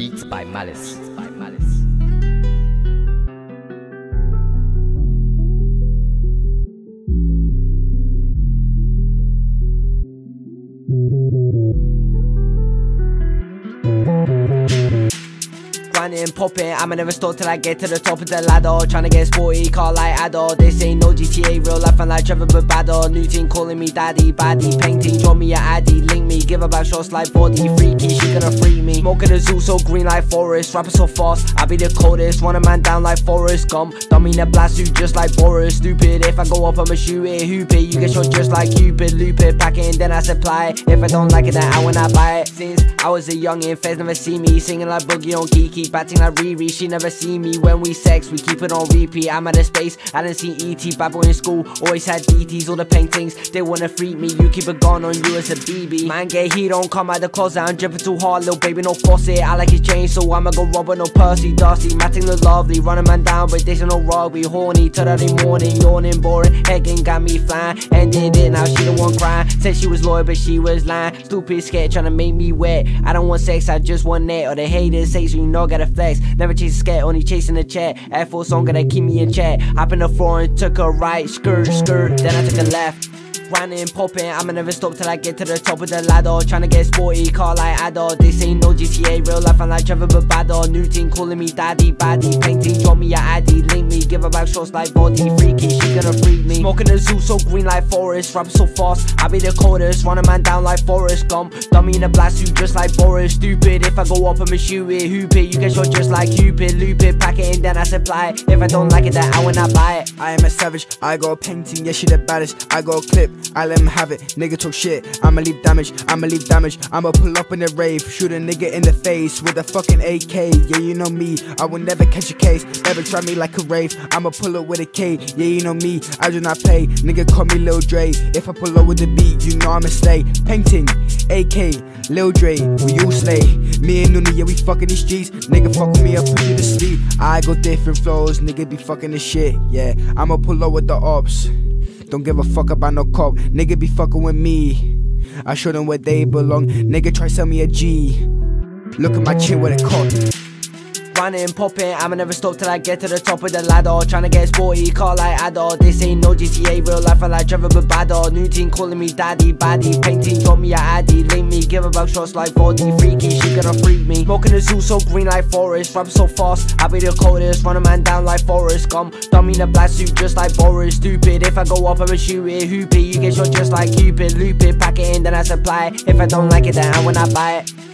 Beats by Malice. Grinding, popping. I'ma never stop till I get to the top of the ladder. Trying to get sporty, car like Adder. This ain't no GTA, real life, I'm like Trevor badder. New team calling me daddy, baddie. Painting, draw me a addy, link me, give her back shots like body. Freaky, she gonna free me. Smoking a zoo so green like forest. Rapping so fast, I be the coldest. Run a man down like Forrest Gump. Dummy in a blast suit just like Boris. Stupid, if I go up, I'ma shoot it. Hoop it, you get shot just like Cupid. Loop it, pack it, and then I supply it. If I don't like it, then I when I buy it. Since I was a youngin', feds never see me. Singing like Boogie on Kiki, batting like Riri. She never see me when we sex, we keep it on repeat. I'm out of space, I didn't see ET. Bad boy in school, always had DTs, all the paintings. They wanna freak me, you keep a gun on you as a BB. Man, get heat, don't come out the closet. I'm dripping too hard, little baby, no faucet. I like his chain, so I'ma go Robert, no Percy, Dusty. Matting look lovely, running man down, but ain't no rugby. Horny, till early morning, yawning, boring. Head got me flying, ended it, now she the one crying. Said she was loyal, but she was lying. Stupid scared, trying to make me wet. I don't want sex, I just want net. Or the haters say, so you know, gotta flex. Never chase a scat, only chasing the chat. Air Force on, gotta keep me in chat. Hop in the floor and took a right, skirt, skirt, then I took a left. Grinding, popping, I'ma never stop till I get to the top of the ladder. Trying to get sporty, car like Adder. This ain't no GTA, real life, I'm like Trevor but badder. New team calling me daddy, baddie. Painting, draw me a addy, link me, give her shots like body. Freaky, she gonna freak me. Smoking a zoo so green like forest, rapping so fast, I be the coldest. Run a man down like Forrest Gump. Dummy in a blast suit just like Boris. Stupid, if I go up, I'ma shoot it. Hoop it, you get shot just like Cupid. Loop it, pack it, and then I supply it. If I don't like it, then I will not buy it. I am a savage, I got a painting, yeah she the baddest I got a clip, I let him have it Nigga talk shit, I'ma leave damage, I'ma leave damage I'ma pull up in the rave, shoot a nigga in the face With a fucking AK, yeah you know me I will never catch a case, never try me like a rave I'ma pull up with a K, yeah you know me I do not play, nigga call me Lil Dre If I pull up with the beat, you know I'ma stay Painting, AK, Lil Dre, we all slay Me and Nunu, yeah we fucking these streets Nigga fuck with me, I put you to sleep I go different flows, nigga be fucking the shit, yeah I'ma pull up with the ops don't give a fuck about no cop. Nigga be fucking with me. I show them where they belong. Nigga try sell me a G. Look at my chin with a cock. Grinding, popping, I'ma never stop till I get to the top of the ladder. Trying to get sporty, car like Adder. This ain't no GTA, real life, I like Trevor but badder. New team calling me daddy, baddie. Painting, draw me a addy. Link me, give her back shots like body. Freaky, she gonna freak me. Smoking the zoo so green like forest. Rapping so fast, I be the coldest. Run a man down like Forrest Gump. Dummy in a black suit just like Boris. Stupid, if I go up, I'ma shoot it. Hoopy, you get shot just like Cupid. Loop it, pack it in, then I supply it. If I don't like it, then I when I buy it.